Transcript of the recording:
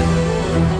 Música